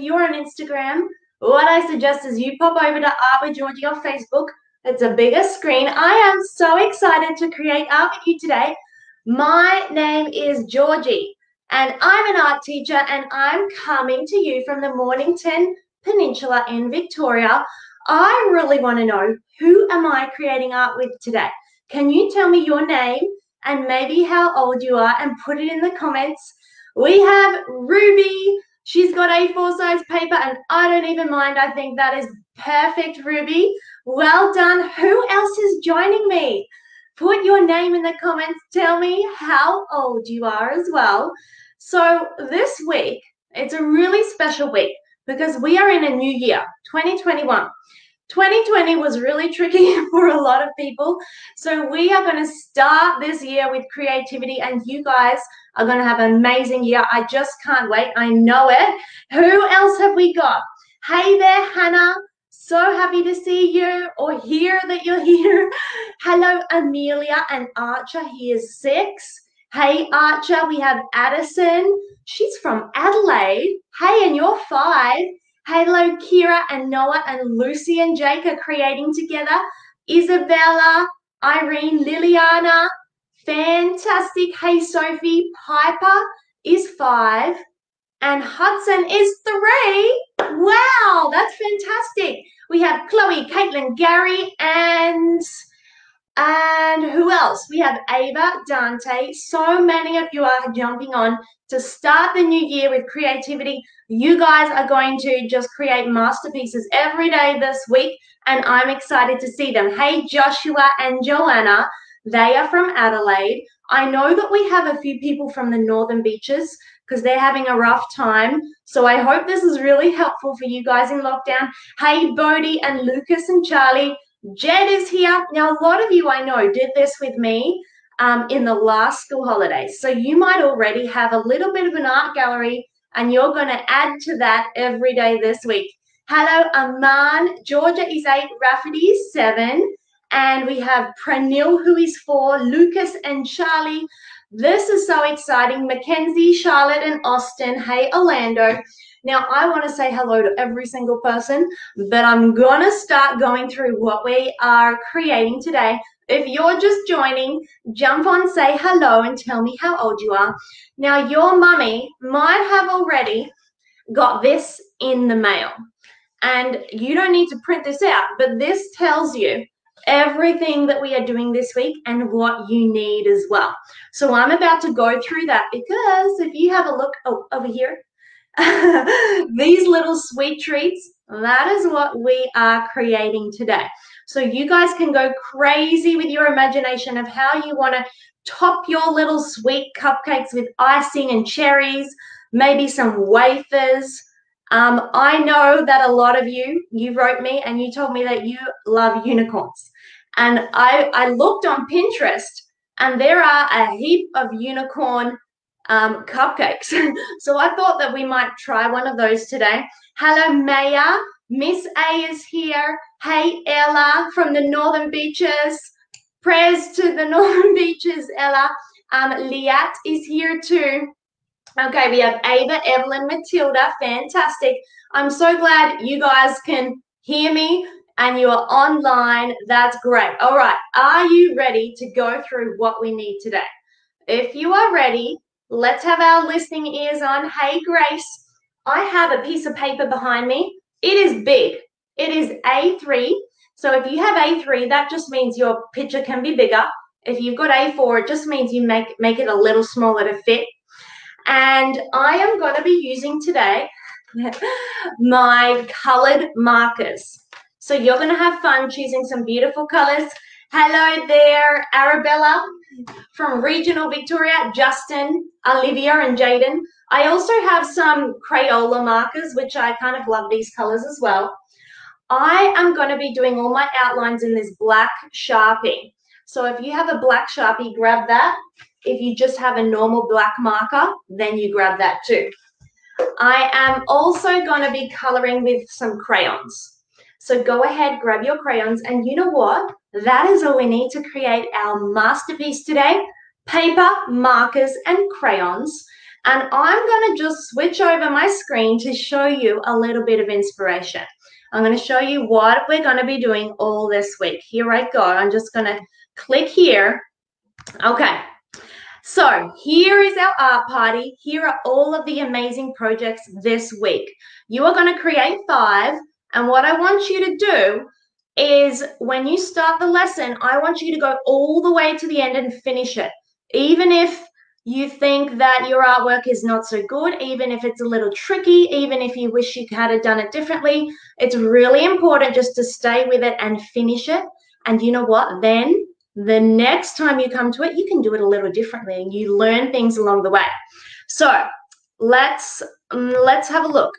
if you're on Instagram, what I suggest is you pop over to Art with Georgie on Facebook. It's a bigger screen. I am so excited to create art with you today. My name is Georgie, and I'm an art teacher, and I'm coming to you from the Mornington Peninsula in Victoria. I really want to know who am I creating art with today? Can you tell me your name and maybe how old you are and put it in the comments? We have Ruby. She's got A4 size paper and I don't even mind. I think that is perfect, Ruby. Well done. Who else is joining me? Put your name in the comments. Tell me how old you are as well. So this week, it's a really special week because we are in a new year, 2021. 2020 was really tricky for a lot of people. So we are going to start this year with creativity and you guys are going to have an amazing year. I just can't wait. I know it. Who else have we got? Hey there, Hannah. So happy to see you or hear that you're here. Hello, Amelia and Archer. He is six. Hey, Archer, we have Addison. She's from Adelaide. Hey, and you're five. Halo, Kira, and Noah, and Lucy and Jake are creating together. Isabella, Irene, Liliana, fantastic. Hey, Sophie, Piper is five, and Hudson is three. Wow, that's fantastic. We have Chloe, Caitlin, Gary, and and who else? We have Ava, Dante. So many of you are jumping on to start the new year with creativity. You guys are going to just create masterpieces every day this week, and I'm excited to see them. Hey, Joshua and Joanna, they are from Adelaide. I know that we have a few people from the Northern Beaches because they're having a rough time. So I hope this is really helpful for you guys in lockdown. Hey, Bodie and Lucas and Charlie, Jed is here. Now, a lot of you I know did this with me um, in the last school holidays. So you might already have a little bit of an art gallery and you're going to add to that every day this week. Hello, Aman. Georgia is eight. Rafferty is seven. And we have Pranil, who is four. Lucas and Charlie. This is so exciting. Mackenzie, Charlotte, and Austin. Hey, Orlando. Now, I want to say hello to every single person, but I'm going to start going through what we are creating today. If you're just joining, jump on, say hello, and tell me how old you are. Now, your mummy might have already got this in the mail. And you don't need to print this out, but this tells you everything that we are doing this week and what you need as well. So I'm about to go through that because if you have a look oh, over here, These little sweet treats, that is what we are creating today. So you guys can go crazy with your imagination of how you want to top your little sweet cupcakes with icing and cherries, maybe some wafers. Um, I know that a lot of you, you wrote me and you told me that you love unicorns. And I, I looked on Pinterest and there are a heap of unicorn um, cupcakes. so I thought that we might try one of those today. Hello, Maya. Miss A is here. Hey, Ella from the Northern Beaches. Prayers to the Northern Beaches, Ella. Um, Liat is here too. Okay, we have Ava, Evelyn, Matilda. Fantastic. I'm so glad you guys can hear me and you are online. That's great. All right. Are you ready to go through what we need today? If you are ready, Let's have our listening ears on. Hey, Grace, I have a piece of paper behind me. It is big. It is A3. So if you have A3, that just means your picture can be bigger. If you've got A4, it just means you make, make it a little smaller to fit. And I am going to be using today my colored markers. So you're going to have fun choosing some beautiful colors. Hello there, Arabella from regional Victoria, Justin, Olivia, and Jaden. I also have some Crayola markers, which I kind of love these colors as well. I am going to be doing all my outlines in this black Sharpie. So if you have a black Sharpie, grab that. If you just have a normal black marker, then you grab that too. I am also going to be coloring with some crayons. So go ahead, grab your crayons, and you know what? That is all we need to create our masterpiece today. paper, markers, and crayons. And I'm going to just switch over my screen to show you a little bit of inspiration. I'm going to show you what we're going to be doing all this week. Here I go. I'm just going to click here. Okay. So here is our art party. Here are all of the amazing projects this week. You are going to create five. And what I want you to do is when you start the lesson, I want you to go all the way to the end and finish it. Even if you think that your artwork is not so good, even if it's a little tricky, even if you wish you had done it differently, it's really important just to stay with it and finish it. And you know what? Then the next time you come to it, you can do it a little differently and you learn things along the way. So let's mm, let's have a look.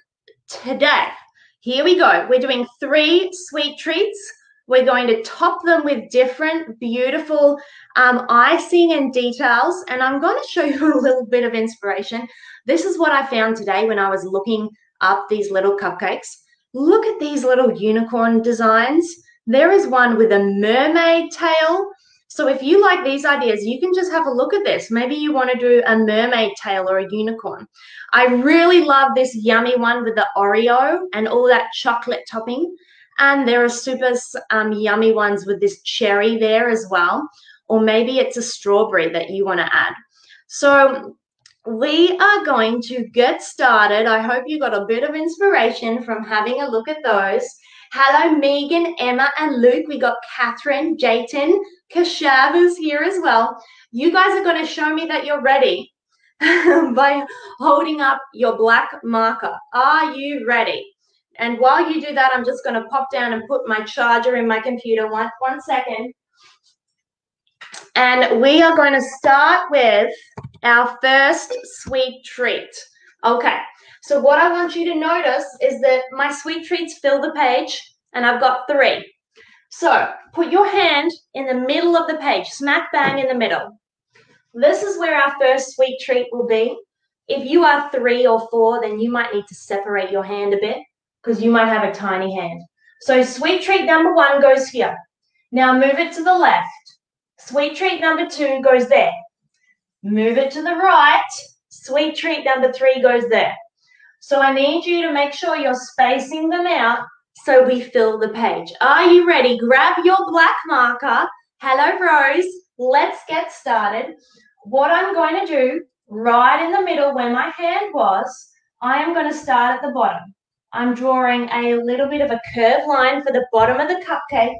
Today, here we go. We're doing three sweet treats. We're going to top them with different beautiful um, icing and details. And I'm going to show you a little bit of inspiration. This is what I found today when I was looking up these little cupcakes. Look at these little unicorn designs. There is one with a mermaid tail. So if you like these ideas, you can just have a look at this. Maybe you want to do a mermaid tail or a unicorn. I really love this yummy one with the Oreo and all that chocolate topping. And there are super um, yummy ones with this cherry there as well. Or maybe it's a strawberry that you want to add. So we are going to get started. I hope you got a bit of inspiration from having a look at those. Hello, Megan, Emma, and Luke. We got Catherine, Jayton, Kashav is here as well. You guys are going to show me that you're ready by holding up your black marker. Are you ready? And while you do that, I'm just going to pop down and put my charger in my computer. One, one second. And we are going to start with our first sweet treat. Okay, so what I want you to notice is that my sweet treats fill the page, and I've got three. So put your hand in the middle of the page, smack bang in the middle. This is where our first sweet treat will be. If you are three or four, then you might need to separate your hand a bit because you might have a tiny hand. So sweet treat number one goes here. Now move it to the left. Sweet treat number two goes there. Move it to the right. Sweet treat number three goes there. So I need you to make sure you're spacing them out so we fill the page. Are you ready? Grab your black marker. Hello, Rose. Let's get started. What I'm going to do right in the middle where my hand was, I am going to start at the bottom. I'm drawing a little bit of a curved line for the bottom of the cupcake.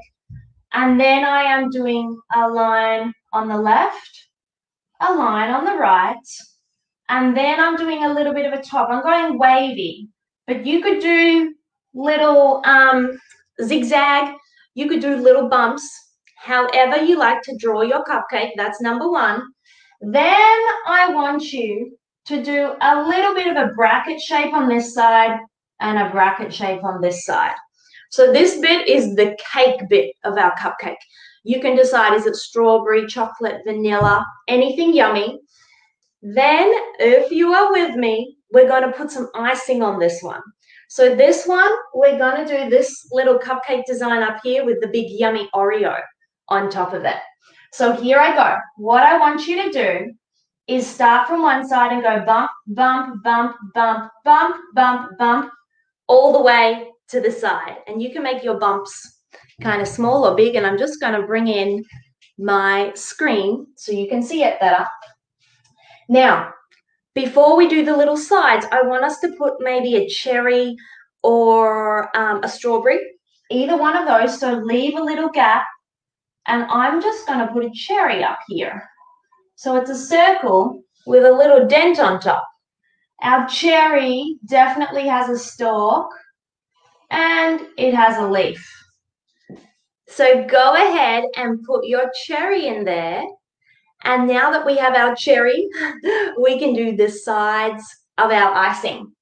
And then I am doing a line on the left, a line on the right, and then I'm doing a little bit of a top. I'm going wavy, but you could do little um, zigzag. You could do little bumps, however you like to draw your cupcake. That's number one. Then I want you to do a little bit of a bracket shape on this side and a bracket shape on this side. So this bit is the cake bit of our cupcake. You can decide, is it strawberry, chocolate, vanilla, anything yummy. Then, if you are with me, we're going to put some icing on this one. So this one, we're going to do this little cupcake design up here with the big yummy Oreo on top of it. So here I go. What I want you to do is start from one side and go bump, bump, bump, bump, bump, bump, bump, all the way to the side. And you can make your bumps kind of small or big. And I'm just going to bring in my screen so you can see it better. Now, before we do the little sides, I want us to put maybe a cherry or um, a strawberry, either one of those. So leave a little gap. And I'm just going to put a cherry up here. So it's a circle with a little dent on top. Our cherry definitely has a stalk and it has a leaf. So go ahead and put your cherry in there and now that we have our cherry, we can do the sides of our icing.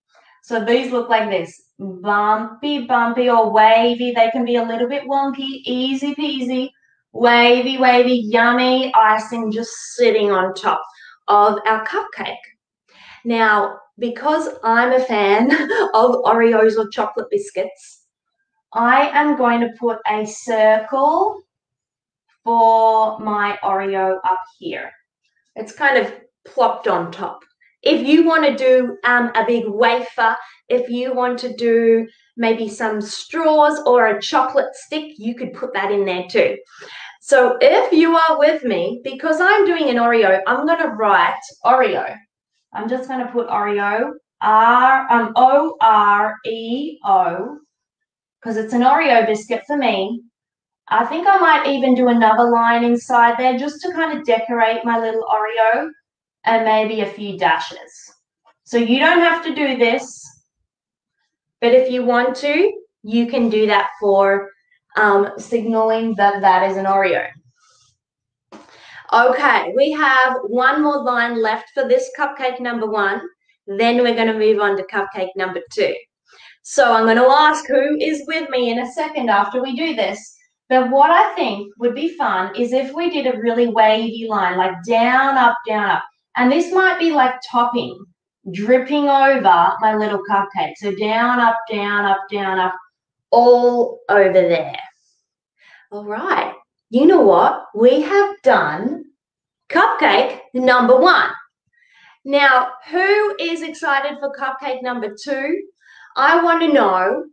So these look like this, bumpy, bumpy or wavy. They can be a little bit wonky, easy peasy, wavy, wavy, yummy icing just sitting on top of our cupcake. Now, because I'm a fan of Oreos or chocolate biscuits, I am going to put a circle for my Oreo up here. It's kind of plopped on top. If you want to do um, a big wafer, if you want to do maybe some straws or a chocolate stick, you could put that in there too. So if you are with me, because I'm doing an Oreo, I'm going to write Oreo. I'm just going to put Oreo, R, um, O-R-E-O, because it's an Oreo biscuit for me. I think I might even do another line inside there just to kind of decorate my little Oreo and maybe a few dashes. So you don't have to do this, but if you want to, you can do that for um, signaling that that is an Oreo. Okay, we have one more line left for this cupcake number one. Then we're going to move on to cupcake number two. So I'm going to ask who is with me in a second after we do this. But what I think would be fun is if we did a really wavy line, like down, up, down, up. And this might be like topping, dripping over my little cupcake. So down, up, down, up, down, up, all over there. All right. You know what? We have done cupcake number one. Now, who is excited for cupcake number two? I want to know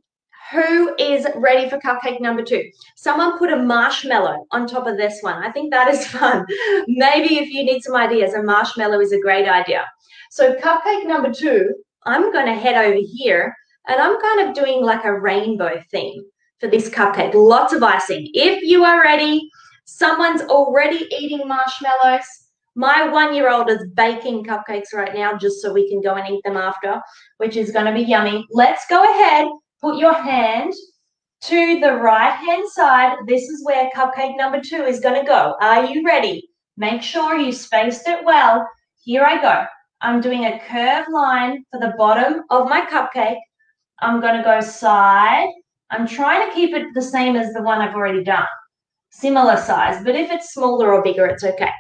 who is ready for cupcake number two? Someone put a marshmallow on top of this one. I think that is fun. Maybe if you need some ideas, a marshmallow is a great idea. So cupcake number two, I'm going to head over here and I'm kind of doing like a rainbow theme for this cupcake. Lots of icing. If you are ready, someone's already eating marshmallows. My one-year-old is baking cupcakes right now just so we can go and eat them after, which is going to be yummy. Let's go ahead Put your hand to the right hand side. This is where cupcake number two is going to go. Are you ready? Make sure you spaced it well. Here I go. I'm doing a curved line for the bottom of my cupcake. I'm going to go side. I'm trying to keep it the same as the one I've already done. Similar size, but if it's smaller or bigger, it's okay.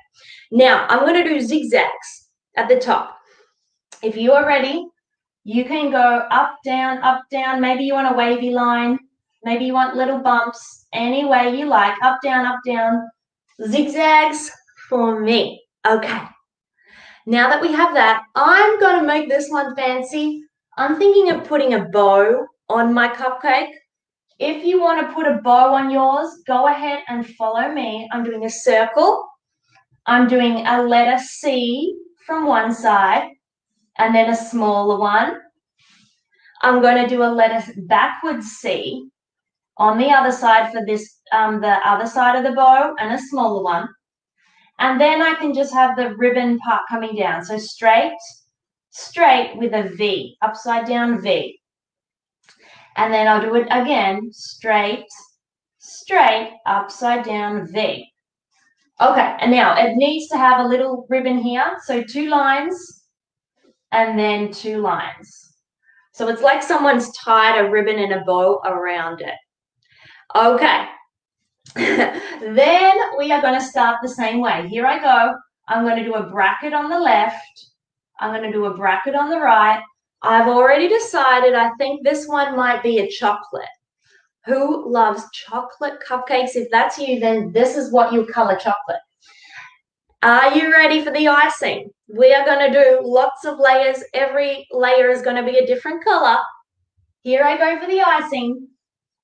Now, I'm going to do zigzags at the top. If you are ready, you can go up, down, up, down. Maybe you want a wavy line. Maybe you want little bumps. Any way you like. Up, down, up, down. Zigzags for me. Okay. Now that we have that, I'm going to make this one fancy. I'm thinking of putting a bow on my cupcake. If you want to put a bow on yours, go ahead and follow me. I'm doing a circle. I'm doing a letter C from one side and then a smaller one. I'm going to do a letter backwards C on the other side for this, um, the other side of the bow and a smaller one. And then I can just have the ribbon part coming down. So straight, straight with a V, upside down V. And then I'll do it again, straight, straight, upside down V. Okay, and now it needs to have a little ribbon here. So two lines and then two lines. So it's like someone's tied a ribbon and a bow around it. Okay. then we are going to start the same way. Here I go. I'm going to do a bracket on the left. I'm going to do a bracket on the right. I've already decided I think this one might be a chocolate. Who loves chocolate cupcakes? If that's you, then this is what you color chocolate. Are you ready for the icing? We are going to do lots of layers. Every layer is going to be a different color. Here I go for the icing.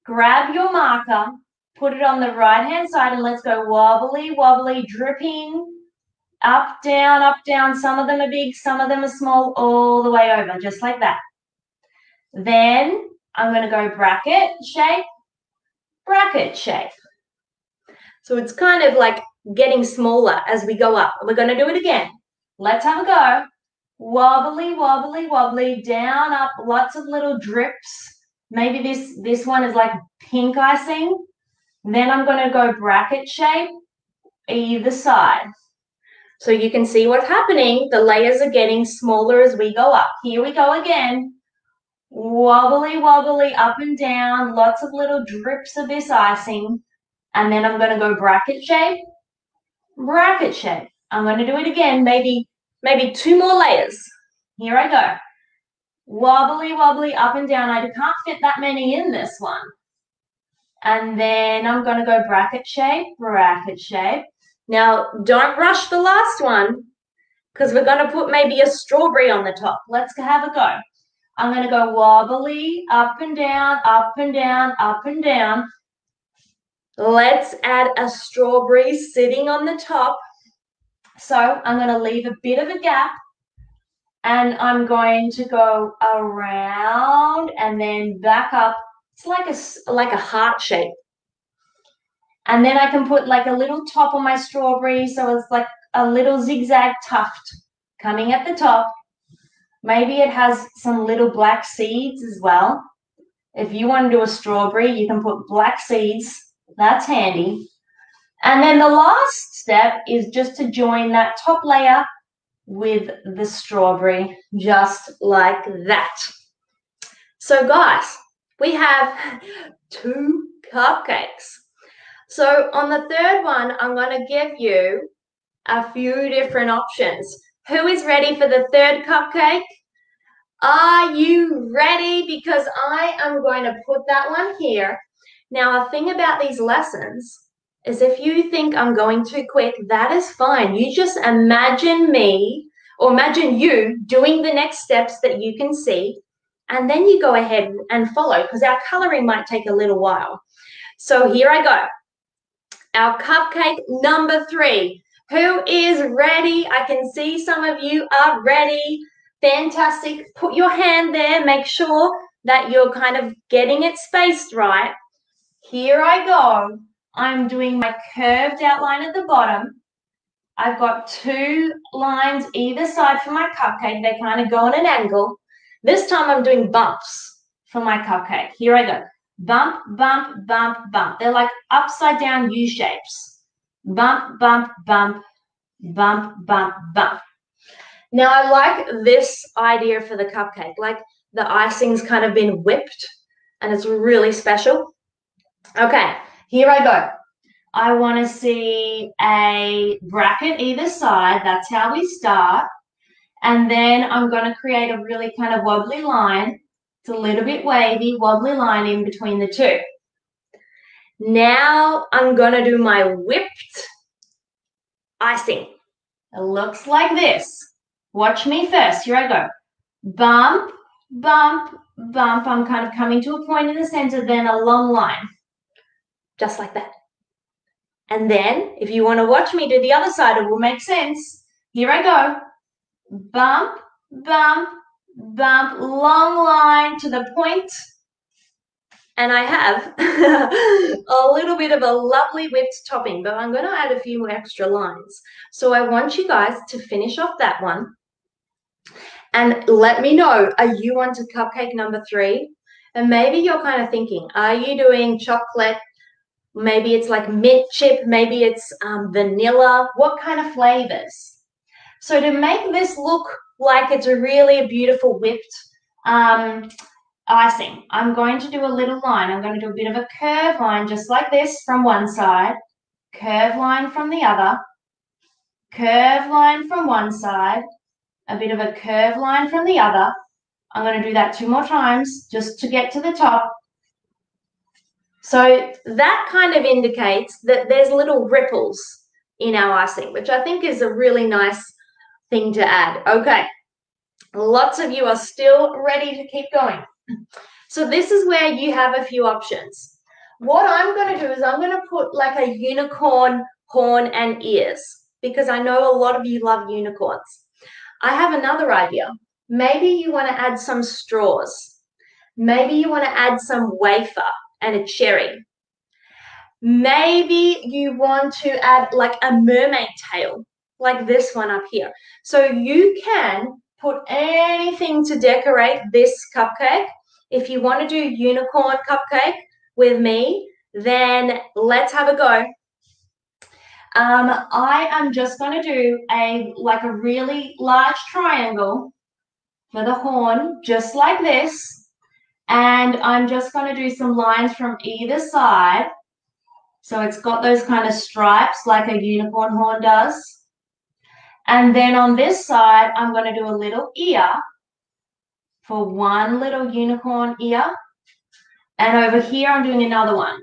Grab your marker, put it on the right hand side and let's go wobbly, wobbly, dripping, up, down, up, down. Some of them are big, some of them are small, all the way over, just like that. Then I'm going to go bracket shape, bracket shape. So it's kind of like getting smaller as we go up. We're going to do it again. Let's have a go. Wobbly, wobbly, wobbly, down, up, lots of little drips. Maybe this, this one is like pink icing. Then I'm going to go bracket shape either side. So you can see what's happening. The layers are getting smaller as we go up. Here we go again. Wobbly, wobbly, up and down, lots of little drips of this icing. And then I'm going to go bracket shape bracket shape. I'm going to do it again, maybe, maybe two more layers. Here I go. Wobbly, wobbly, up and down. I can't fit that many in this one. And then I'm going to go bracket shape, bracket shape. Now, don't rush the last one. because we're going to put maybe a strawberry on the top. Let's have a go. I'm going to go wobbly, up and down, up and down, up and down. Let's add a strawberry sitting on the top. So I'm going to leave a bit of a gap and I'm going to go around and then back up. It's like a, like a heart shape. And then I can put like a little top on my strawberry. So it's like a little zigzag tuft coming at the top. Maybe it has some little black seeds as well. If you want to do a strawberry, you can put black seeds. That's handy. And then the last step is just to join that top layer with the strawberry, just like that. So guys, we have two cupcakes. So on the third one, I'm going to give you a few different options. Who is ready for the third cupcake? Are you ready? Because I am going to put that one here. Now, a thing about these lessons is if you think I'm going too quick, that is fine. You just imagine me or imagine you doing the next steps that you can see, and then you go ahead and follow because our coloring might take a little while. So here I go. Our cupcake number three. Who is ready? I can see some of you are ready. Fantastic. Put your hand there. Make sure that you're kind of getting it spaced right. Here I go. I'm doing my curved outline at the bottom. I've got two lines either side for my cupcake. They kind of go on an angle. This time I'm doing bumps for my cupcake. Here I go. Bump, bump, bump, bump. They're like upside down U shapes. Bump, bump, bump, bump, bump, bump. Now I like this idea for the cupcake. Like the icing's kind of been whipped and it's really special. Okay, here I go. I want to see a bracket either side. That's how we start. And then I'm going to create a really kind of wobbly line. It's a little bit wavy, wobbly line in between the two. Now I'm going to do my whipped icing. It looks like this. Watch me first. Here I go. Bump, bump, bump. I'm kind of coming to a point in the center, then a long line. Just like that. And then, if you want to watch me do the other side, it will make sense. Here I go. Bump, bump, bump, long line to the point. And I have a little bit of a lovely whipped topping, but I'm going to add a few more extra lines. So I want you guys to finish off that one. And let me know, are you on to cupcake number three? And maybe you're kind of thinking, are you doing chocolate Maybe it's like mint chip, maybe it's um, vanilla. What kind of flavors? So to make this look like it's a really beautiful whipped um, icing, I'm going to do a little line. I'm going to do a bit of a curve line just like this from one side, curve line from the other, curve line from one side, a bit of a curve line from the other. I'm going to do that two more times just to get to the top. So that kind of indicates that there's little ripples in our icing, which I think is a really nice thing to add. Okay, lots of you are still ready to keep going. So this is where you have a few options. What I'm going to do is I'm going to put like a unicorn horn and ears because I know a lot of you love unicorns. I have another idea. Maybe you want to add some straws. Maybe you want to add some wafer and a cherry. Maybe you want to add like a mermaid tail, like this one up here. So you can put anything to decorate this cupcake. If you want to do unicorn cupcake with me, then let's have a go. Um, I am just going to do a like a really large triangle for the horn, just like this. And I'm just going to do some lines from either side. So it's got those kind of stripes like a unicorn horn does. And then on this side, I'm going to do a little ear for one little unicorn ear. And over here, I'm doing another one.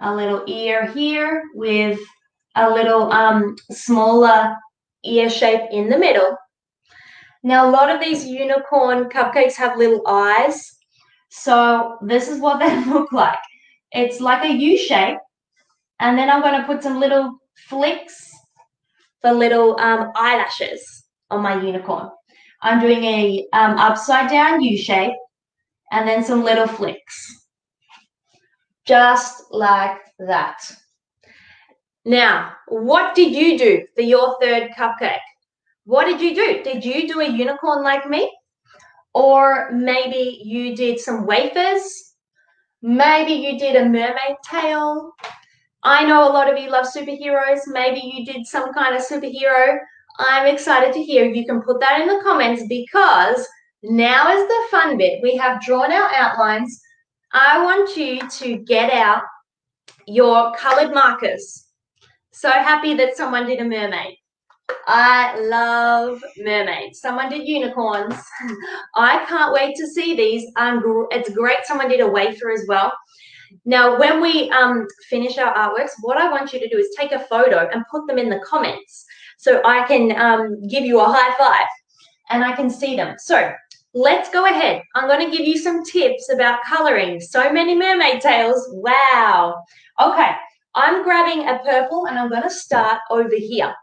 A little ear here with a little um, smaller ear shape in the middle. Now, a lot of these unicorn cupcakes have little eyes. So this is what they look like. It's like a U shape. And then I'm going to put some little flicks for little um, eyelashes on my unicorn. I'm doing a um, upside down U shape and then some little flicks. Just like that. Now, what did you do for your third cupcake? What did you do? Did you do a unicorn like me? Or maybe you did some wafers? Maybe you did a mermaid tail? I know a lot of you love superheroes. Maybe you did some kind of superhero. I'm excited to hear. You can put that in the comments because now is the fun bit. We have drawn our outlines. I want you to get out your colored markers. So happy that someone did a mermaid. I love mermaids. Someone did unicorns. I can't wait to see these. Um, it's great someone did a wafer as well. Now, when we um, finish our artworks, what I want you to do is take a photo and put them in the comments so I can um, give you a high five and I can see them. So let's go ahead. I'm going to give you some tips about coloring. So many mermaid tails. Wow. Okay, I'm grabbing a purple and I'm going to start over here.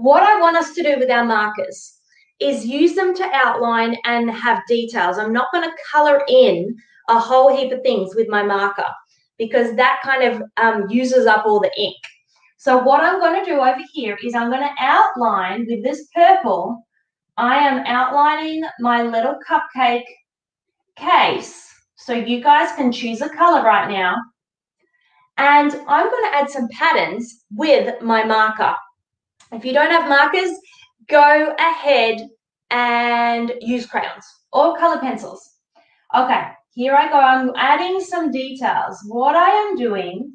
What I want us to do with our markers is use them to outline and have details. I'm not going to color in a whole heap of things with my marker because that kind of um, uses up all the ink. So what I'm going to do over here is I'm going to outline with this purple, I am outlining my little cupcake case. So you guys can choose a color right now. And I'm going to add some patterns with my marker. If you don't have markers, go ahead and use crayons or color pencils. Okay, here I go. I'm adding some details. What I am doing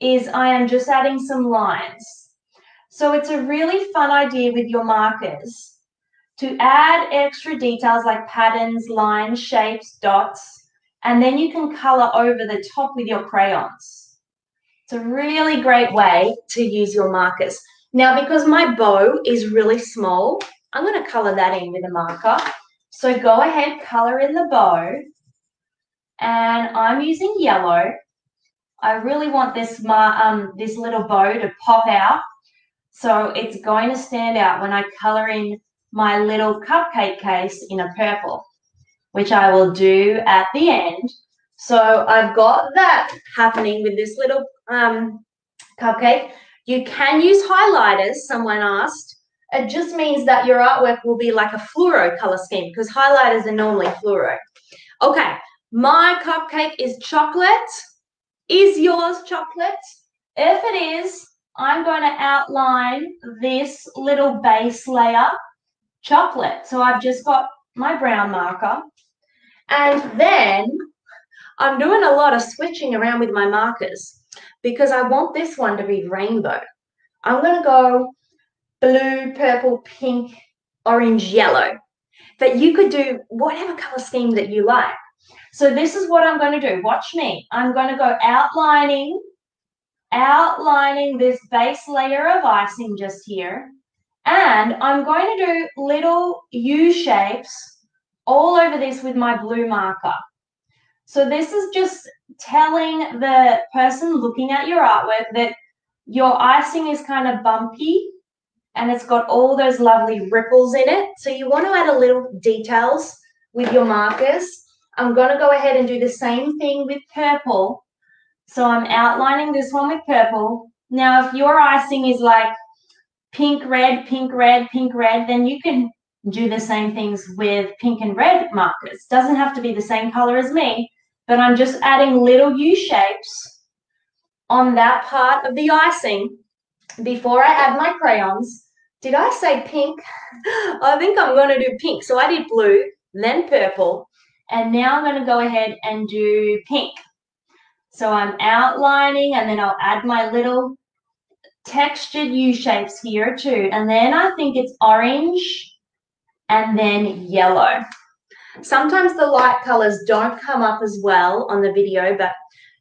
is I am just adding some lines. So it's a really fun idea with your markers to add extra details like patterns, lines, shapes, dots, and then you can color over the top with your crayons. It's a really great way to use your markers. Now, because my bow is really small, I'm going to color that in with a marker. So go ahead, color in the bow. And I'm using yellow. I really want this, um, this little bow to pop out. So it's going to stand out when I color in my little cupcake case in a purple, which I will do at the end. So I've got that happening with this little um, cupcake. You can use highlighters, someone asked. It just means that your artwork will be like a fluoro color scheme because highlighters are normally fluoro. Okay, my cupcake is chocolate. Is yours chocolate? If it is, I'm going to outline this little base layer chocolate. So I've just got my brown marker. And then I'm doing a lot of switching around with my markers because I want this one to be rainbow. I'm going to go blue, purple, pink, orange, yellow. But you could do whatever color scheme that you like. So this is what I'm going to do. Watch me. I'm going to go outlining, outlining this base layer of icing just here. And I'm going to do little U shapes all over this with my blue marker. So this is just telling the person looking at your artwork that your icing is kind of bumpy and it's got all those lovely ripples in it. So you want to add a little details with your markers. I'm going to go ahead and do the same thing with purple. So I'm outlining this one with purple. Now, if your icing is like pink, red, pink, red, pink, red, then you can do the same things with pink and red markers. Doesn't have to be the same color as me but I'm just adding little U shapes on that part of the icing before I add my crayons. Did I say pink? I think I'm going to do pink. So I did blue, then purple, and now I'm going to go ahead and do pink. So I'm outlining and then I'll add my little textured U shapes here too. And then I think it's orange and then yellow. Sometimes the light colors don't come up as well on the video, but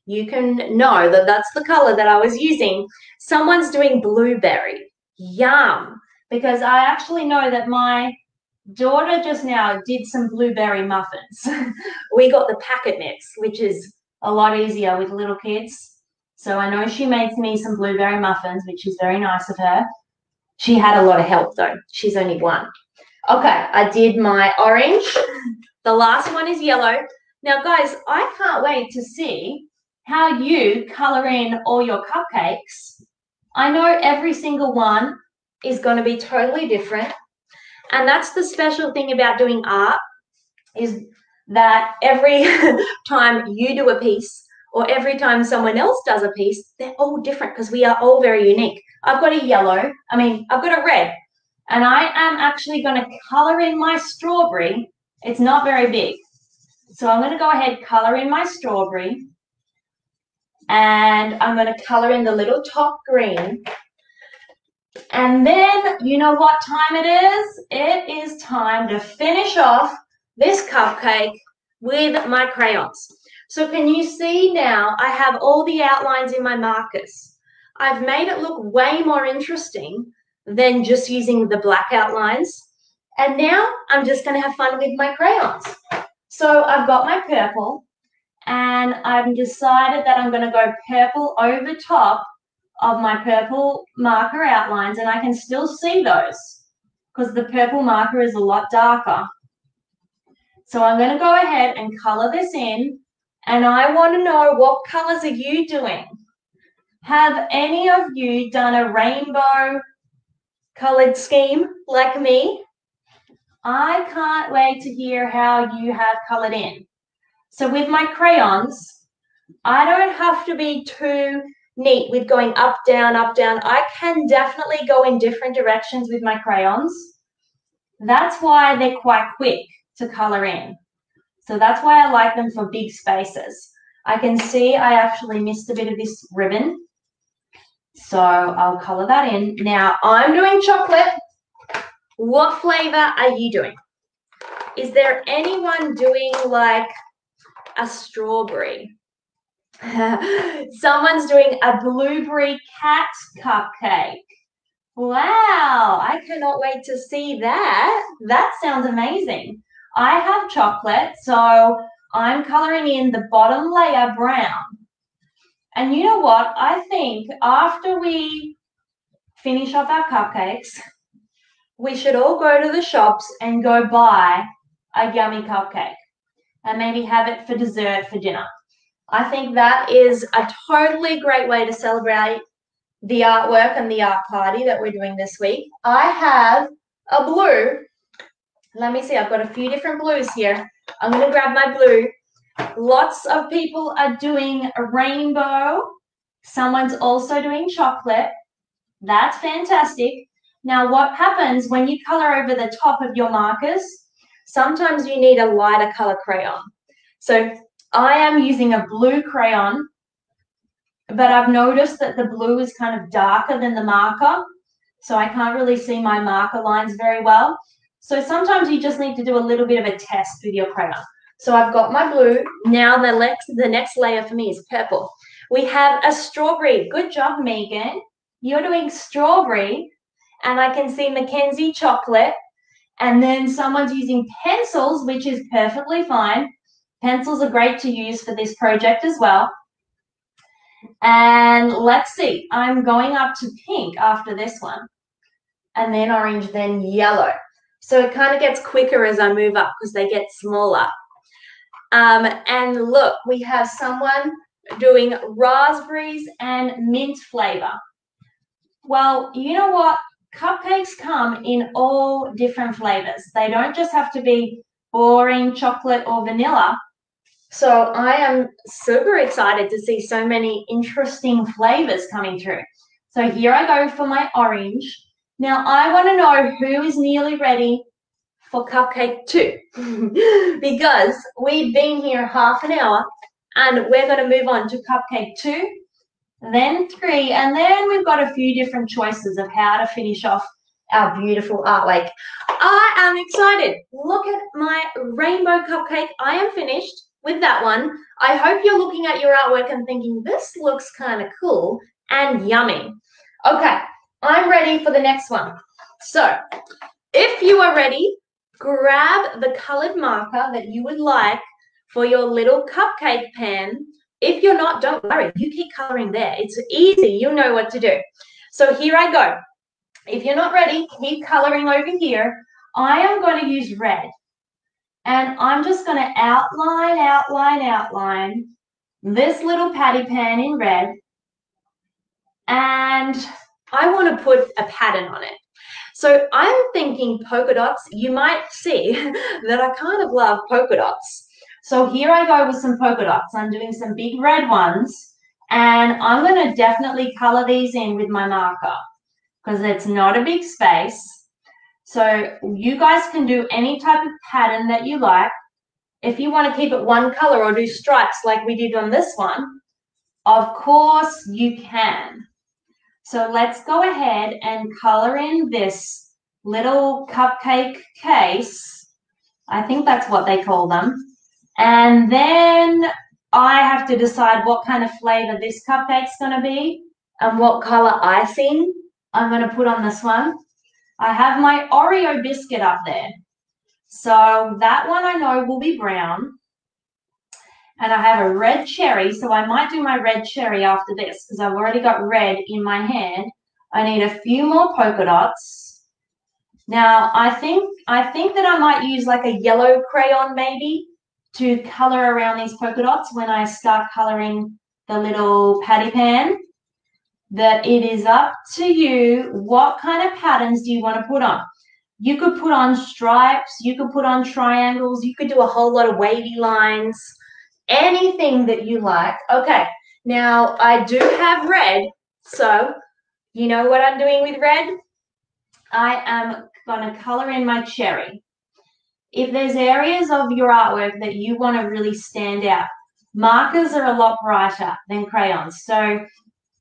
you can know that that's the color that I was using. Someone's doing blueberry. Yum. because I actually know that my daughter just now did some blueberry muffins. we got the packet mix, which is a lot easier with little kids. So I know she made me some blueberry muffins, which is very nice of her. She had a lot of help though. She's only one. Okay, I did my orange. The last one is yellow. Now, guys, I can't wait to see how you color in all your cupcakes. I know every single one is going to be totally different. And that's the special thing about doing art is that every time you do a piece or every time someone else does a piece, they're all different because we are all very unique. I've got a yellow, I mean, I've got a red, and I am actually going to color in my strawberry. It's not very big. So I'm going to go ahead, color in my strawberry. And I'm going to color in the little top green. And then, you know what time it is? It is time to finish off this cupcake with my crayons. So can you see now I have all the outlines in my markers. I've made it look way more interesting than just using the black outlines. And now I'm just going to have fun with my crayons. So I've got my purple and I've decided that I'm going to go purple over top of my purple marker outlines and I can still see those because the purple marker is a lot darker. So I'm going to go ahead and color this in and I want to know what colors are you doing? Have any of you done a rainbow colored scheme like me? I can't wait to hear how you have colored in. So with my crayons, I don't have to be too neat with going up, down, up, down. I can definitely go in different directions with my crayons. That's why they're quite quick to color in. So that's why I like them for big spaces. I can see I actually missed a bit of this ribbon. So I'll color that in. Now I'm doing chocolate. What flavor are you doing? Is there anyone doing like a strawberry? Someone's doing a blueberry cat cupcake. Wow, I cannot wait to see that. That sounds amazing. I have chocolate, so I'm coloring in the bottom layer brown. And you know what? I think after we finish off our cupcakes, we should all go to the shops and go buy a yummy cupcake and maybe have it for dessert for dinner. I think that is a totally great way to celebrate the artwork and the art party that we're doing this week. I have a blue. Let me see, I've got a few different blues here. I'm going to grab my blue. Lots of people are doing a rainbow. Someone's also doing chocolate. That's fantastic. Now, what happens when you color over the top of your markers? Sometimes you need a lighter color crayon. So I am using a blue crayon, but I've noticed that the blue is kind of darker than the marker. So I can't really see my marker lines very well. So sometimes you just need to do a little bit of a test with your crayon. So I've got my blue. Now the next, the next layer for me is purple. We have a strawberry. Good job, Megan. You're doing strawberry. And I can see Mackenzie chocolate. And then someone's using pencils, which is perfectly fine. Pencils are great to use for this project as well. And let's see, I'm going up to pink after this one. And then orange, then yellow. So it kind of gets quicker as I move up because they get smaller. Um, and look, we have someone doing raspberries and mint flavor. Well, you know what? Cupcakes come in all different flavors. They don't just have to be boring chocolate or vanilla. So I am super excited to see so many interesting flavors coming through. So here I go for my orange. Now I want to know who is nearly ready for cupcake two because we've been here half an hour and we're going to move on to cupcake two, then three, and then we've got a few different choices of how to finish off our beautiful artwork. I am excited. Look at my rainbow cupcake. I am finished with that one. I hope you're looking at your artwork and thinking, this looks kind of cool and yummy. Okay, I'm ready for the next one. So if you are ready, grab the colored marker that you would like for your little cupcake pan. If you're not, don't worry. You keep coloring there. It's easy. You know what to do. So here I go. If you're not ready, keep coloring over here. I am going to use red. And I'm just going to outline, outline, outline this little patty pan in red. And I want to put a pattern on it. So I'm thinking polka dots. You might see that I kind of love polka dots. So here I go with some polka dots. I'm doing some big red ones. And I'm going to definitely color these in with my marker because it's not a big space. So you guys can do any type of pattern that you like. If you want to keep it one color or do stripes like we did on this one, of course you can. So let's go ahead and color in this little cupcake case. I think that's what they call them. And then I have to decide what kind of flavor this cupcake's going to be and what color icing I'm going to put on this one. I have my Oreo biscuit up there. So that one I know will be brown. And I have a red cherry, so I might do my red cherry after this because I've already got red in my hand. I need a few more polka dots. Now, I think I think that I might use like a yellow crayon maybe to color around these polka dots when I start coloring the little patty pan. That it is up to you what kind of patterns do you want to put on. You could put on stripes, you could put on triangles, you could do a whole lot of wavy lines anything that you like. Okay, now I do have red, so you know what I'm doing with red? I am going to color in my cherry. If there's areas of your artwork that you want to really stand out, markers are a lot brighter than crayons. So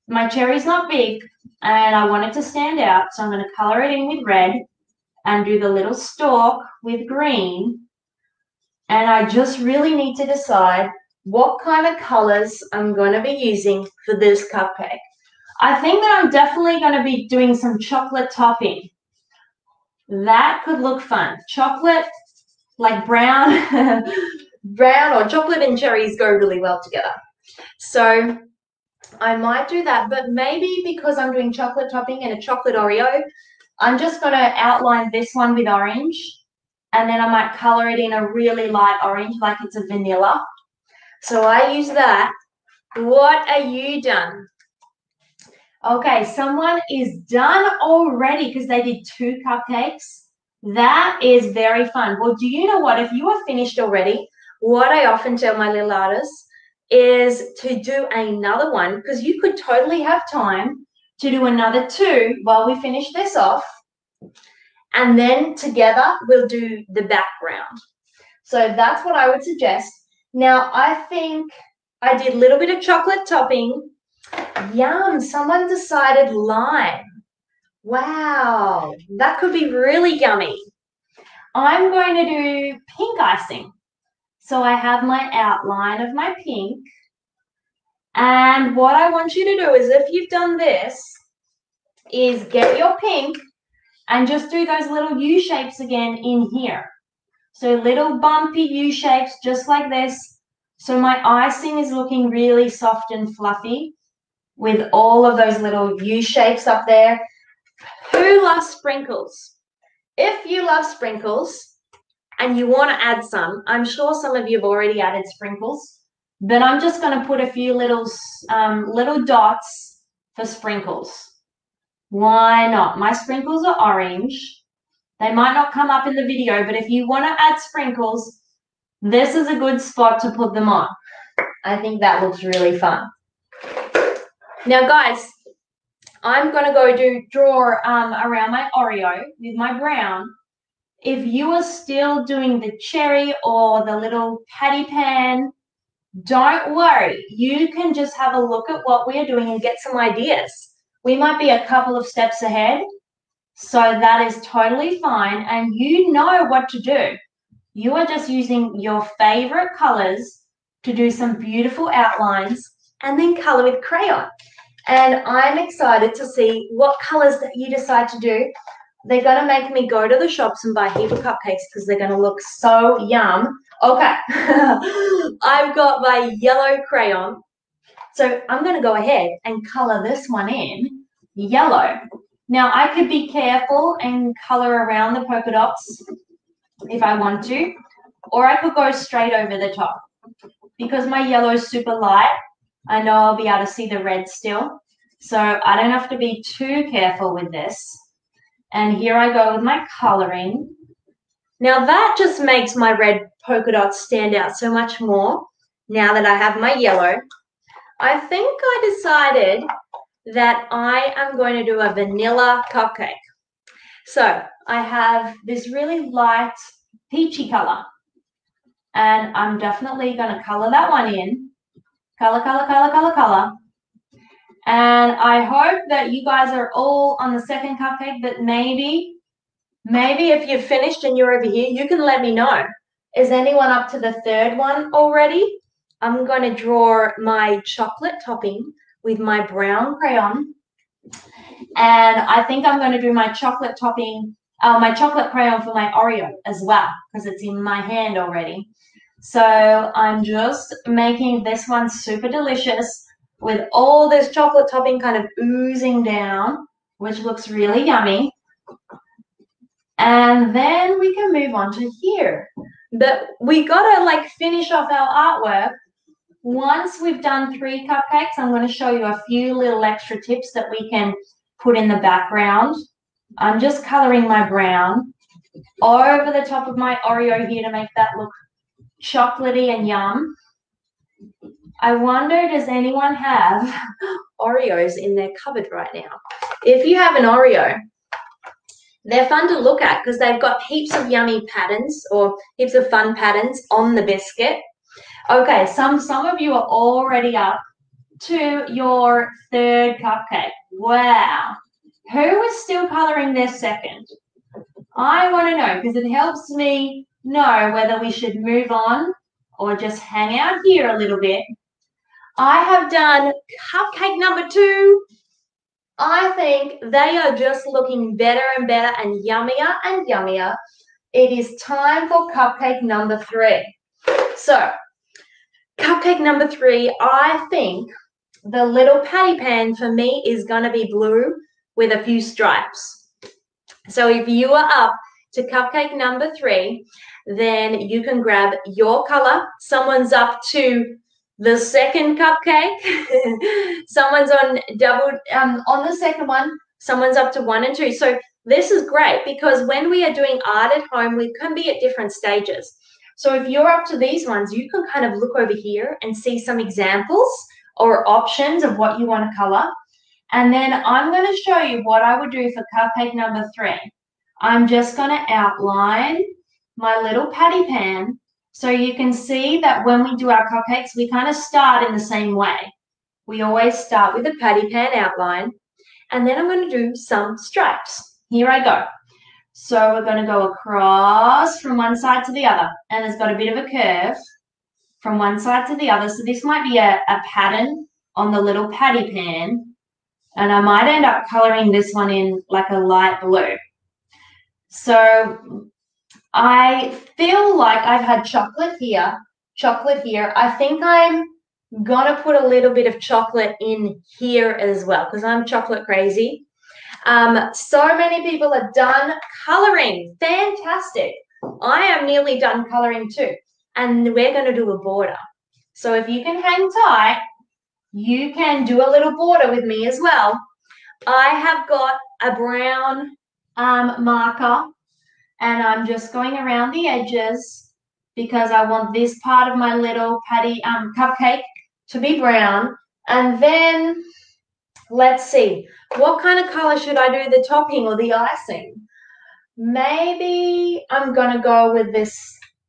my cherry's not big and I want it to stand out, so I'm going to color it in with red and do the little stalk with green and I just really need to decide what kind of colors I'm going to be using for this cupcake. I think that I'm definitely going to be doing some chocolate topping. That could look fun. Chocolate, like brown, brown or chocolate and cherries go really well together. So I might do that, but maybe because I'm doing chocolate topping and a chocolate Oreo, I'm just going to outline this one with orange and then I might color it in a really light orange like it's a vanilla. So I use that. What are you done? Okay, someone is done already because they did two cupcakes. That is very fun. Well, do you know what? If you are finished already, what I often tell my little artists is to do another one because you could totally have time to do another two while we finish this off and then together we'll do the background. So that's what I would suggest. Now I think I did a little bit of chocolate topping. Yum, someone decided lime. Wow, that could be really yummy. I'm going to do pink icing. So I have my outline of my pink. And what I want you to do is if you've done this, is get your pink and just do those little U shapes again in here. So little bumpy U shapes just like this. So my icing is looking really soft and fluffy with all of those little U shapes up there. Who loves sprinkles? If you love sprinkles and you want to add some, I'm sure some of you have already added sprinkles, but I'm just going to put a few little, um, little dots for sprinkles. Why not? My sprinkles are orange. They might not come up in the video, but if you want to add sprinkles, this is a good spot to put them on. I think that looks really fun. Now, guys, I'm going to go do draw um, around my Oreo with my brown. If you are still doing the cherry or the little patty pan, don't worry. You can just have a look at what we are doing and get some ideas we might be a couple of steps ahead. So that is totally fine. And you know what to do. You are just using your favorite colors to do some beautiful outlines and then color with crayon. And I'm excited to see what colors that you decide to do. they're going to make me go to the shops and buy heap of cupcakes because they're going to look so yum. Okay, I've got my yellow crayon. So I'm going to go ahead and color this one in yellow. Now I could be careful and color around the polka dots if I want to, or I could go straight over the top. Because my yellow is super light, I know I'll be able to see the red still. So I don't have to be too careful with this. And here I go with my coloring. Now that just makes my red polka dots stand out so much more now that I have my yellow. I think I decided that I am going to do a vanilla cupcake. So I have this really light peachy color. And I'm definitely going to color that one in. Color, color, color, color, color. And I hope that you guys are all on the second cupcake, but maybe, maybe if you've finished and you're over here, you can let me know. Is anyone up to the third one already? I'm going to draw my chocolate topping with my brown crayon. And I think I'm going to do my chocolate topping, uh, my chocolate crayon for my Oreo as well, because it's in my hand already. So I'm just making this one super delicious with all this chocolate topping kind of oozing down, which looks really yummy. And then we can move on to here. But we gotta like finish off our artwork once we've done three cupcakes, I'm going to show you a few little extra tips that we can put in the background. I'm just coloring my brown over the top of my Oreo here to make that look chocolatey and yum. I wonder, does anyone have Oreos in their cupboard right now? If you have an Oreo, they're fun to look at because they've got heaps of yummy patterns or heaps of fun patterns on the biscuit. Okay, some some of you are already up to your third cupcake. Wow. Who is still coloring their second? I want to know because it helps me know whether we should move on or just hang out here a little bit. I have done cupcake number two. I think they are just looking better and better and yummier and yummier. It is time for cupcake number three. So Cupcake number three, I think the little patty pan for me is going to be blue with a few stripes. So if you are up to cupcake number three, then you can grab your color. Someone's up to the second cupcake. Someone's on double um, on the second one. Someone's up to one and two. So this is great because when we are doing art at home, we can be at different stages. So if you're up to these ones, you can kind of look over here and see some examples or options of what you want to color. And then I'm going to show you what I would do for cupcake number three. I'm just going to outline my little patty pan so you can see that when we do our cupcakes, we kind of start in the same way. We always start with a patty pan outline, and then I'm going to do some stripes. Here I go. So we're going to go across from one side to the other. And it's got a bit of a curve from one side to the other. So this might be a, a pattern on the little patty pan. And I might end up coloring this one in like a light blue. So I feel like I've had chocolate here, chocolate here. I think I'm gonna put a little bit of chocolate in here as well because I'm chocolate crazy. Um, so many people are done coloring. Fantastic. I am nearly done coloring too. And we're going to do a border. So if you can hang tight, you can do a little border with me as well. I have got a brown um, marker and I'm just going around the edges because I want this part of my little patty um, cupcake to be brown. And then Let's see. What kind of color should I do the topping or the icing? Maybe I'm going to go with this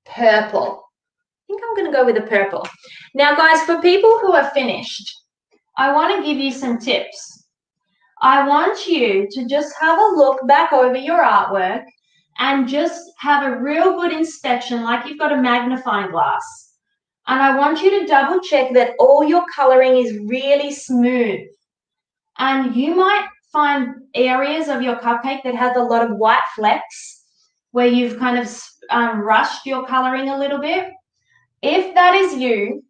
purple. I think I'm going to go with the purple. Now, guys, for people who are finished, I want to give you some tips. I want you to just have a look back over your artwork and just have a real good inspection like you've got a magnifying glass. And I want you to double check that all your coloring is really smooth. And you might find areas of your cupcake that has a lot of white flecks where you've kind of um, rushed your coloring a little bit, if that is you,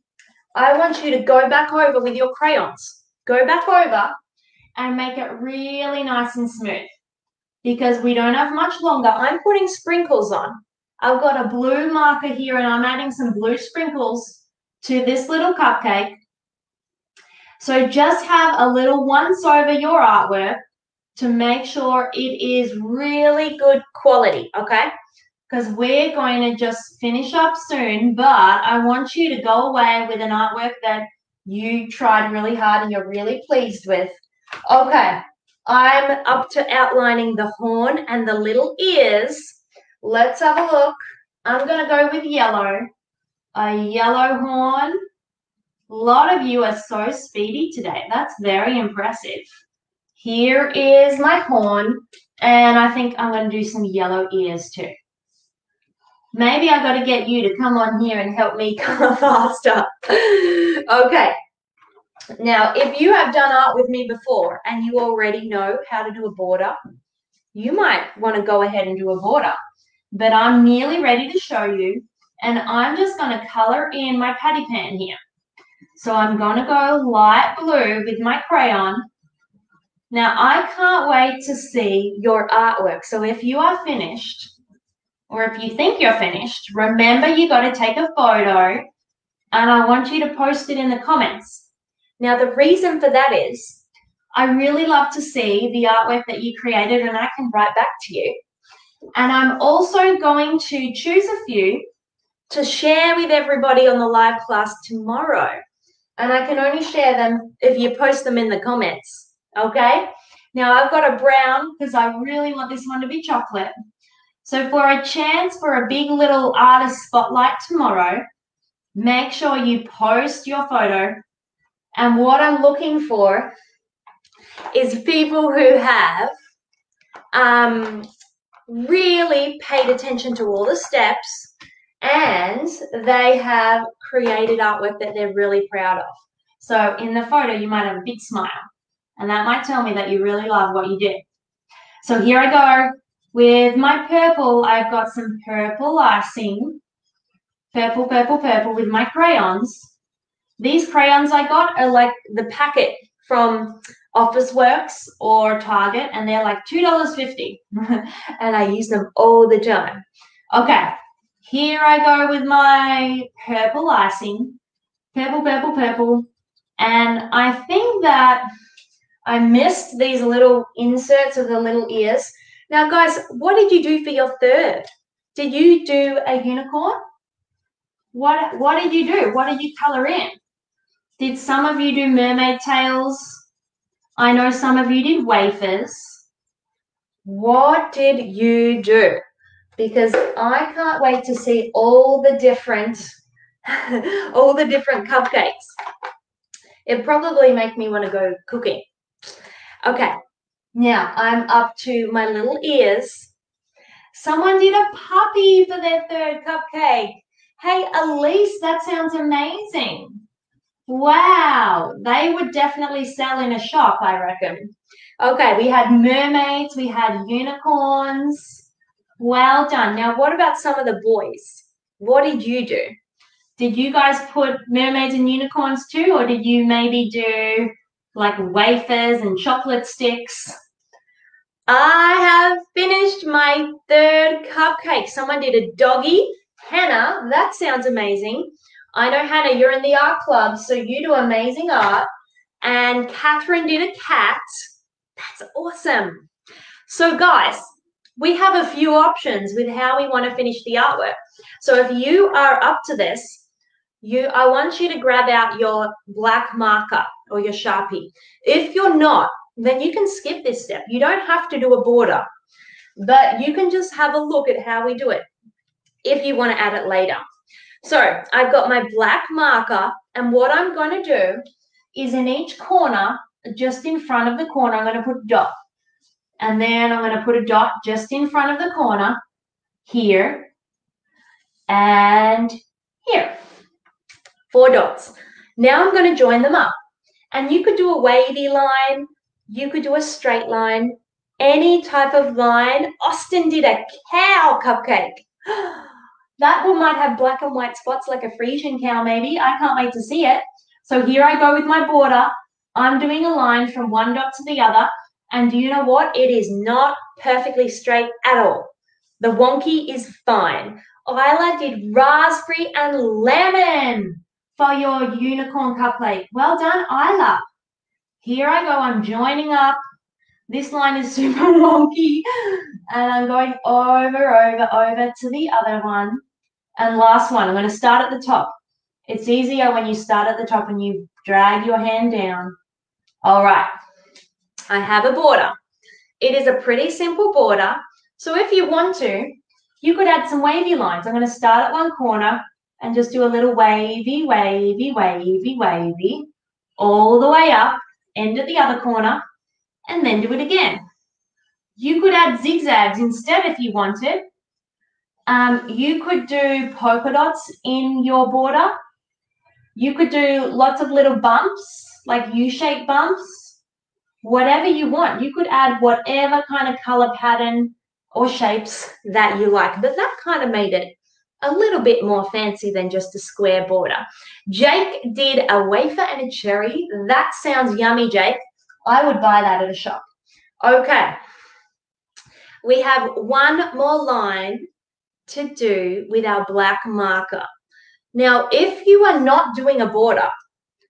I want you to go back over with your crayons. Go back over and make it really nice and smooth because we don't have much longer. I'm putting sprinkles on. I've got a blue marker here and I'm adding some blue sprinkles to this little cupcake. So just have a little once over your artwork to make sure it is really good quality, okay? Because we're going to just finish up soon, but I want you to go away with an artwork that you tried really hard and you're really pleased with. Okay, I'm up to outlining the horn and the little ears. Let's have a look. I'm going to go with yellow. A yellow horn. A lot of you are so speedy today. That's very impressive. Here is my horn. And I think I'm going to do some yellow ears too. Maybe I got to get you to come on here and help me come faster. okay. Now, if you have done art with me before and you already know how to do a border, you might want to go ahead and do a border. But I'm nearly ready to show you, and I'm just going to color in my patty pan here. So I'm going to go light blue with my crayon. Now, I can't wait to see your artwork. So if you are finished, or if you think you're finished, remember you got to take a photo, and I want you to post it in the comments. Now, the reason for that is I really love to see the artwork that you created and I can write back to you. And I'm also going to choose a few to share with everybody on the live class tomorrow. And I can only share them if you post them in the comments. Okay? Now I've got a brown because I really want this one to be chocolate. So for a chance for a big little artist spotlight tomorrow, make sure you post your photo and what I'm looking for is people who have um, really paid attention to all the steps and they have created artwork that they're really proud of. So in the photo, you might have a big smile, and that might tell me that you really love what you did. So here I go with my purple. I've got some purple icing, purple, purple, purple with my crayons. These crayons I got are like the packet from Officeworks or Target, and they're like $2.50. and I use them all the time. Okay, here I go with my purple icing. Purple, purple, purple. And I think that I missed these little inserts of the little ears. Now, guys, what did you do for your third? Did you do a unicorn? What, what did you do? What did you color in? Did some of you do mermaid tails? I know some of you did wafers. What did you do? Because I can't wait to see all the different all the different cupcakes. It probably make me want to go cooking. Okay, now I'm up to my little ears. Someone did a puppy for their third cupcake. Hey, Elise, that sounds amazing. Wow, they would definitely sell in a shop, I reckon. Okay, we had mermaids, we had unicorns. Well done. Now, what about some of the boys? What did you do? Did you guys put mermaids and unicorns too, or did you maybe do like wafers and chocolate sticks? I have finished my third cupcake. Someone did a doggy. Hannah, that sounds amazing. I know, Hannah, you're in the art club, so you do amazing art. And Catherine did a cat. That's awesome. So, guys, we have a few options with how we want to finish the artwork. So, if you are up to this, you, I want you to grab out your black marker or your Sharpie. If you're not, then you can skip this step. You don't have to do a border, but you can just have a look at how we do it if you want to add it later. So I've got my black marker and what I'm going to do is in each corner, just in front of the corner, I'm going to put dot. And then I'm going to put a dot just in front of the corner here and here. Four dots. Now I'm going to join them up. And you could do a wavy line. You could do a straight line. any type of line. Austin did a cow cupcake. That one might have black and white spots like a Friesian cow maybe. I can't wait to see it. So here I go with my border. I'm doing a line from one dot to the other. And do you know what? It is not perfectly straight at all. The wonky is fine. Isla did raspberry and lemon for your unicorn cupcake. Well done, Isla. Here I go. I'm joining up. This line is super wonky. And I'm going over, over, over to the other one. And last one, I'm going to start at the top. It's easier when you start at the top and you drag your hand down. All right. I have a border. It is a pretty simple border. So if you want to, you could add some wavy lines. I'm going to start at one corner and just do a little wavy, wavy, wavy, wavy, all the way up, end at the other corner, and then do it again. You could add zigzags instead if you wanted. Um, you could do polka dots in your border. You could do lots of little bumps, like U-shaped bumps, whatever you want. You could add whatever kind of color pattern or shapes that you like. But that kind of made it a little bit more fancy than just a square border. Jake did a wafer and a cherry. That sounds yummy, Jake. I would buy that at a shop. Okay. We have one more line to do with our black marker. Now, if you are not doing a border,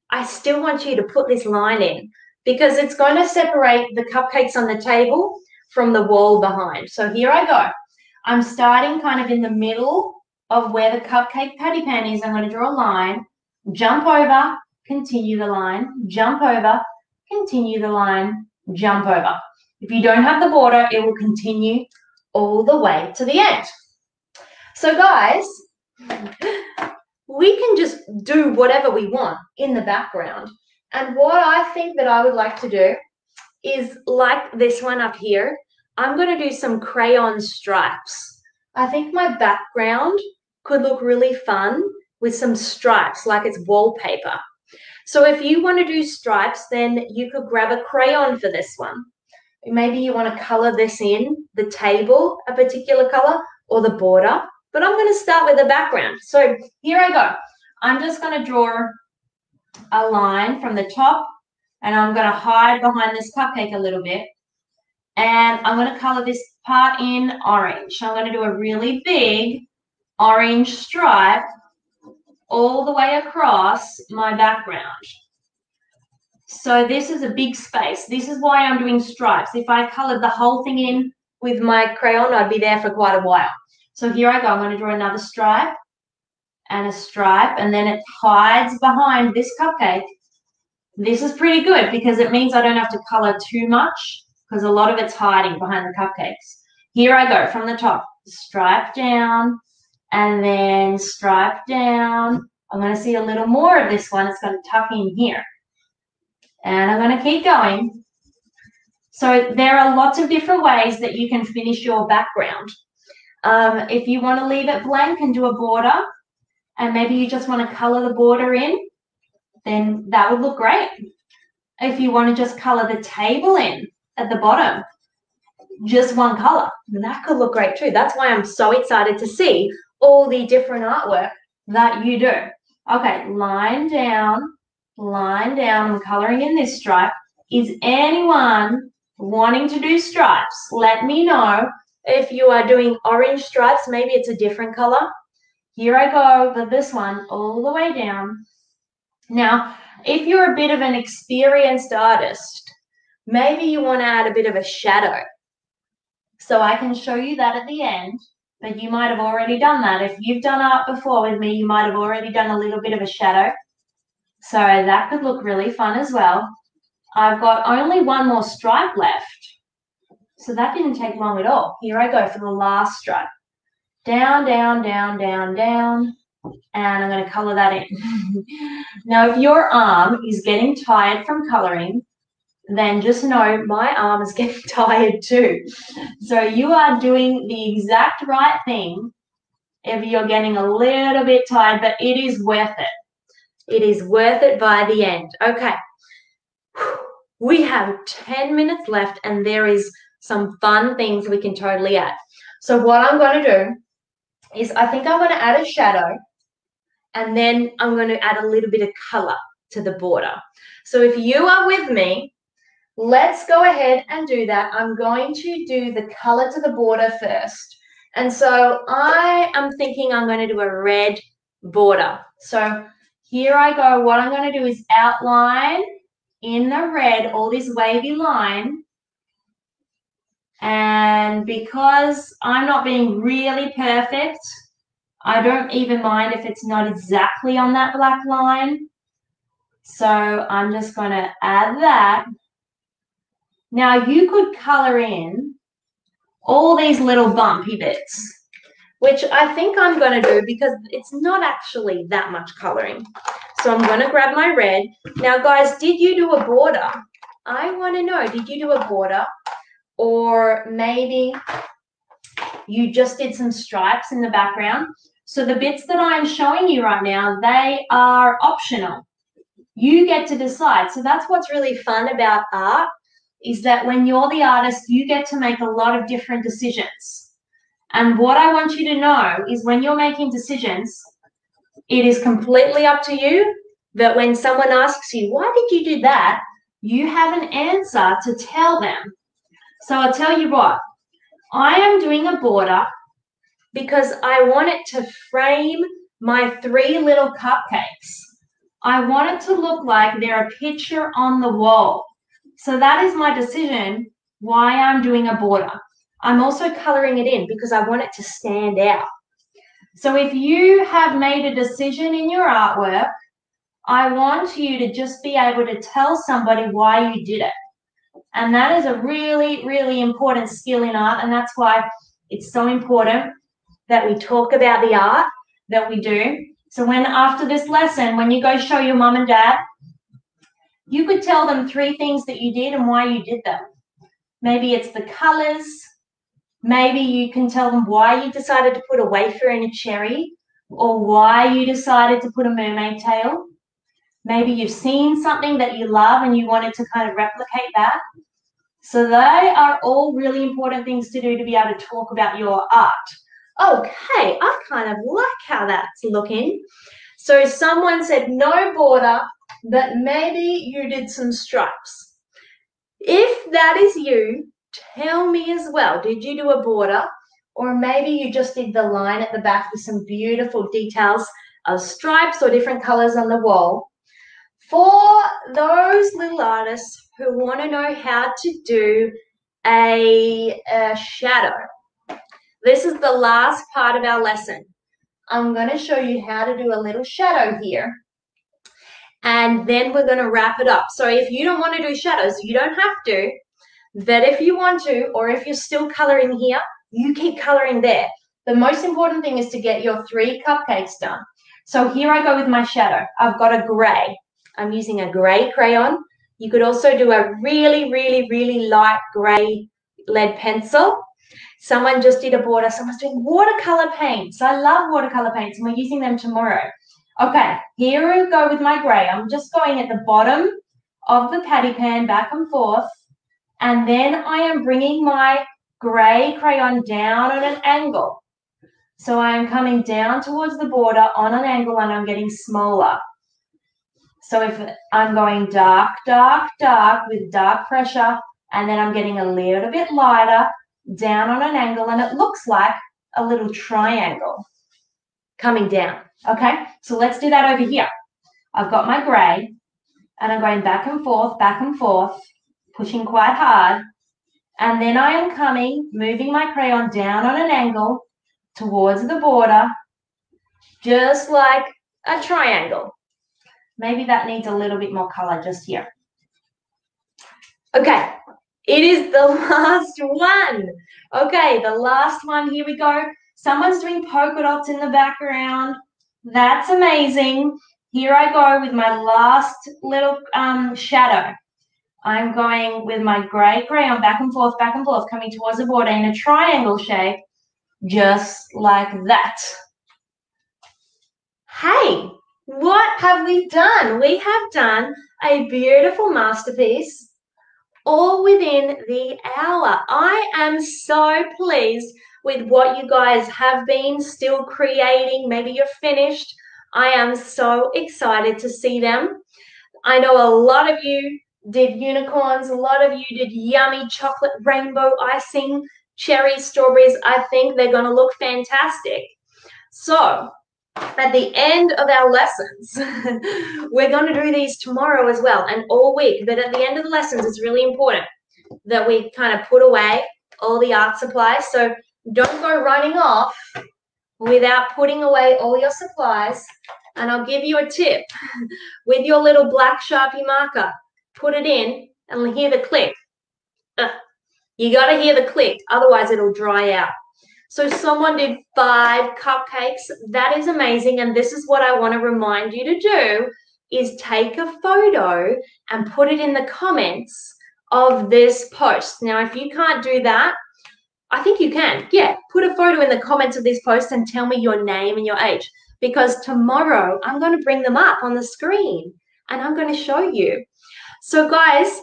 I still want you to put this line in because it's going to separate the cupcakes on the table from the wall behind. So here I go. I'm starting kind of in the middle of where the cupcake patty pan is. I'm going to draw a line, jump over, continue the line, jump over, continue the line, jump over. If you don't have the border, it will continue all the way to the end. So guys, we can just do whatever we want in the background. And what I think that I would like to do is like this one up here, I'm going to do some crayon stripes. I think my background could look really fun with some stripes like it's wallpaper. So if you want to do stripes, then you could grab a crayon for this one. Maybe you want to color this in, the table, a particular color, or the border. But I'm going to start with the background. So here I go. I'm just going to draw a line from the top and I'm going to hide behind this cupcake a little bit. And I'm going to color this part in orange. I'm going to do a really big orange stripe all the way across my background. So this is a big space. This is why I'm doing stripes. If I colored the whole thing in with my crayon, I'd be there for quite a while. So here I go. I'm going to draw another stripe and a stripe, and then it hides behind this cupcake. This is pretty good because it means I don't have to color too much because a lot of it's hiding behind the cupcakes. Here I go from the top, stripe down, and then stripe down. I'm going to see a little more of this one. It's going to tuck in here. And I'm going to keep going. So there are lots of different ways that you can finish your background. Um, if you want to leave it blank and do a border, and maybe you just want to color the border in, then that would look great. If you want to just color the table in at the bottom, just one color, that could look great too. That's why I'm so excited to see all the different artwork that you do. Okay, line down, line down. I'm coloring in this stripe. Is anyone wanting to do stripes? Let me know. If you are doing orange stripes, maybe it's a different color. Here I go with this one all the way down. Now, if you're a bit of an experienced artist, maybe you want to add a bit of a shadow. So I can show you that at the end but you might have already done that. If you've done art before with me, you might have already done a little bit of a shadow. So that could look really fun as well. I've got only one more stripe left. So that didn't take long at all. Here I go for the last stripe. Down, down, down, down, down. And I'm going to color that in. now, if your arm is getting tired from coloring, then just know my arm is getting tired too. So you are doing the exact right thing if you're getting a little bit tired, but it is worth it. It is worth it by the end. Okay. We have 10 minutes left and there is some fun things we can totally add. So what I'm going to do is I think I'm going to add a shadow and then I'm going to add a little bit of color to the border. So if you are with me, let's go ahead and do that. I'm going to do the color to the border first. And so I am thinking I'm going to do a red border. So here I go. What I'm going to do is outline in the red all this wavy line. And because I'm not being really perfect, I don't even mind if it's not exactly on that black line. So I'm just going to add that. Now you could color in all these little bumpy bits, which I think I'm going to do because it's not actually that much coloring. So I'm going to grab my red. Now, guys, did you do a border? I want to know, did you do a border? Or maybe you just did some stripes in the background. So the bits that I'm showing you right now, they are optional. You get to decide. So that's what's really fun about art is that when you're the artist, you get to make a lot of different decisions. And what I want you to know is when you're making decisions, it is completely up to you that when someone asks you, why did you do that? You have an answer to tell them. So I'll tell you what, I am doing a border because I want it to frame my three little cupcakes. I want it to look like they're a picture on the wall. So that is my decision why I'm doing a border. I'm also coloring it in because I want it to stand out. So if you have made a decision in your artwork, I want you to just be able to tell somebody why you did it. And that is a really, really important skill in art. And that's why it's so important that we talk about the art that we do. So when after this lesson, when you go show your mom and dad you could tell them three things that you did and why you did them. Maybe it's the colors. Maybe you can tell them why you decided to put a wafer in a cherry or why you decided to put a mermaid tail. Maybe you've seen something that you love and you wanted to kind of replicate that. So they are all really important things to do to be able to talk about your art. Okay, I kind of like how that's looking. So someone said no border, but maybe you did some stripes. If that is you, tell me as well. Did you do a border? Or maybe you just did the line at the back with some beautiful details of stripes or different colors on the wall. For those little artists who want to know how to do a, a shadow, this is the last part of our lesson. I'm going to show you how to do a little shadow here and then we're going to wrap it up. So if you don't want to do shadows, you don't have to. But if you want to, or if you're still coloring here, you keep coloring there. The most important thing is to get your three cupcakes done. So here I go with my shadow. I've got a gray. I'm using a gray crayon. You could also do a really, really, really light gray lead pencil. Someone just did a border. Someone's doing watercolor paints. I love watercolor paints and we're using them tomorrow. Okay, here we go with my grey. I'm just going at the bottom of the patty pan back and forth. And then I am bringing my grey crayon down on an angle. So I am coming down towards the border on an angle and I'm getting smaller. So if I'm going dark, dark, dark with dark pressure, and then I'm getting a little bit lighter down on an angle, and it looks like a little triangle coming down. Okay, so let's do that over here. I've got my grey and I'm going back and forth, back and forth, pushing quite hard. And then I am coming, moving my crayon down on an angle towards the border, just like a triangle. Maybe that needs a little bit more color just here. Okay, it is the last one. Okay, the last one, here we go. Someone's doing polka dots in the background. That's amazing. Here I go with my last little um, shadow. I'm going with my grey crayon back and forth, back and forth, coming towards the border in a triangle shape, just like that. Hey, what have we done? We have done a beautiful masterpiece all within the hour. I am so pleased with what you guys have been still creating. Maybe you're finished. I am so excited to see them. I know a lot of you did unicorns, a lot of you did yummy chocolate rainbow icing, cherries, strawberries. I think they're going to look fantastic. So, at the end of our lessons, we're going to do these tomorrow as well and all week. But at the end of the lessons, it's really important that we kind of put away all the art supplies. So don't go running off without putting away all your supplies. And I'll give you a tip. With your little black Sharpie marker, put it in and hear the click. You got to hear the click, otherwise it'll dry out. So someone did five cupcakes. That is amazing. And this is what I want to remind you to do is take a photo and put it in the comments of this post. Now, if you can't do that, I think you can. Yeah, put a photo in the comments of this post and tell me your name and your age because tomorrow I'm going to bring them up on the screen and I'm going to show you. So, guys,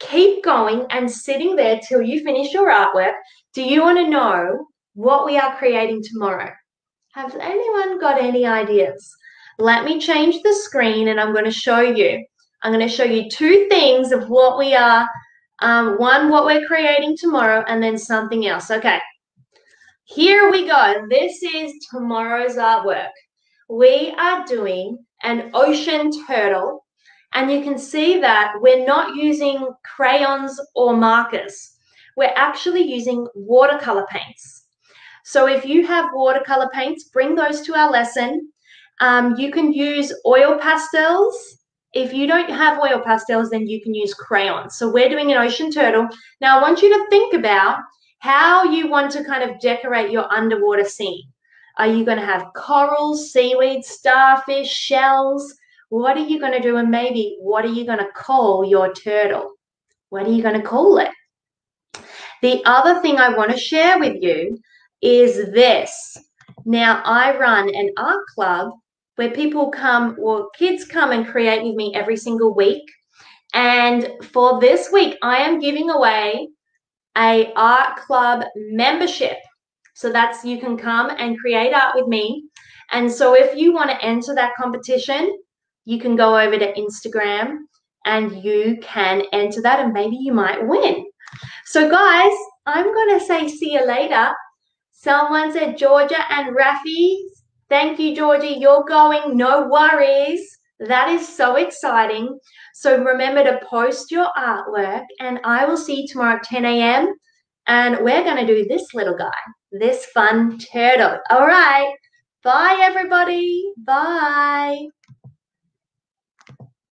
keep going and sitting there till you finish your artwork. Do you want to know what we are creating tomorrow? Has anyone got any ideas? Let me change the screen and I'm going to show you. I'm going to show you two things of what we are um, one, what we're creating tomorrow, and then something else. Okay, here we go. This is tomorrow's artwork. We are doing an ocean turtle, and you can see that we're not using crayons or markers. We're actually using watercolor paints. So if you have watercolor paints, bring those to our lesson. Um, you can use oil pastels if you don't have oil pastels, then you can use crayons. So we're doing an ocean turtle. Now I want you to think about how you want to kind of decorate your underwater scene. Are you going to have corals, seaweed, starfish, shells? What are you going to do? And maybe what are you going to call your turtle? What are you going to call it? The other thing I want to share with you is this. Now, I run an art club where people come or kids come and create with me every single week. And for this week, I am giving away a art club membership. So that's you can come and create art with me. And so if you want to enter that competition, you can go over to Instagram and you can enter that and maybe you might win. So guys, I'm going to say see you later. Someone said Georgia and Rafi Thank you, Georgie. You're going. No worries. That is so exciting. So remember to post your artwork, and I will see you tomorrow at 10 a.m. And we're going to do this little guy, this fun turtle. All right. Bye, everybody. Bye.